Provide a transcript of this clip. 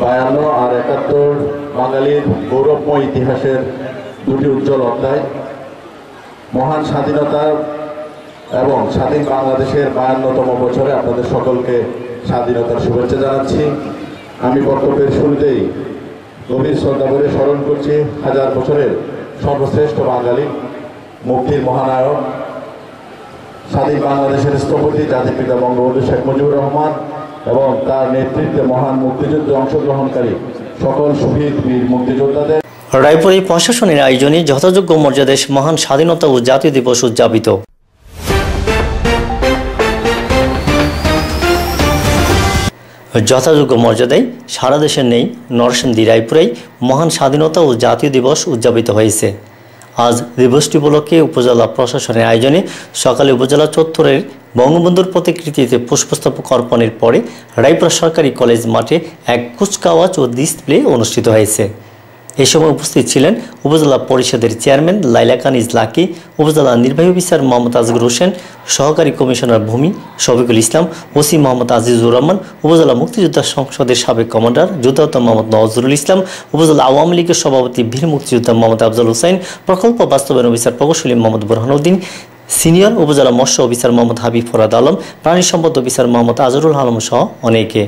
বায়ান্ন আর একাত্তর বাঙালির গৌরবময় ইতিহাসের দুটি উজ্জ্বল অধ্যায়। মহান স্বাধীনতার এবং স্বাধীন বাংলাদেশের বায়ান্নতম বছরে আপনাদের সকলকে স্বাধীনতার শুভেচ্ছা জানাচ্ছি। আমি বক্তব্যের শুরুতেই গভীর শ্রদ্ধা করে স্মরণ করছি হাজার বছরের সর্বশ্রেষ্ঠ বাঙালি, মুক্তির মহানায়ক, স্বাধীন বাংলাদেশের স্থপতি জাতির পিতা বঙ্গবন্ধু শেখ মুজিবুর রহমান এবং তার নেতৃত্বে মহান মুক্তিযুদ্ধে অংশগ্রহণকারী সকল শহীদ বীর মুক্তিযোদ্ধাদের রায়পুরে প্রশাসনের আয়োজনে যথাযোগ্য মর্যাদায় মহান স্বাধীনতা ও জাতীয় দিবস উদযাপিত। যথাযোগ্য মর্যাদায় সারা দেশে নেই নরসিংদী রায়পুরেই মহান স্বাধীনতা ও জাতীয় দিবস উদযাপিত হয়েছে। আজ দিবসটি উপলক্ষে উপজেলা প্রশাসনের আয়োজনে সকালে উপজেলা চত্বরের বঙ্গবন্ধুর প্রতিকৃতিতে পুষ্পস্তবক অর্পণের পরে রায়পুরা সরকারি কলেজ মাঠে এক কুচকাওয়াজ ও ডিসপ্লে অনুষ্ঠিত হয়েছে। এ সময় উপস্থিত ছিলেন উপজেলা পরিষদের চেয়ারম্যান লাইলা কানিজ লাকি, উপজেলা নির্বাহী অফিসার মোহাম্মদ আজগর হোসেন, সহকারী কমিশনার ভূমি শফিকুল ইসলাম, ওসি মোহাম্মদ আজিজুর রহমান, উপজেলা মুক্তিযোদ্ধা সংসদের সাবেক কমান্ডার যুদ্ধাহত মোহাম্মদ নজরুল ইসলাম, উপজেলা আওয়ামী লীগের সভাপতি বীর মুক্তিযোদ্ধা মোহাম্মদ আফজল হোসেন, প্রকল্প বাস্তবায়ন অফিসার প্রকৌশলী মোহাম্মদ বুরহানুদ্দিন সিনিয়র উপজেলা মৎস্য অফিসার মোহাম্মদ হাবিব ফরাদ আলম, প্রাণী সম্পদ অফিসার মোহাম্মদ আজরুল আলম সহ অনেকে।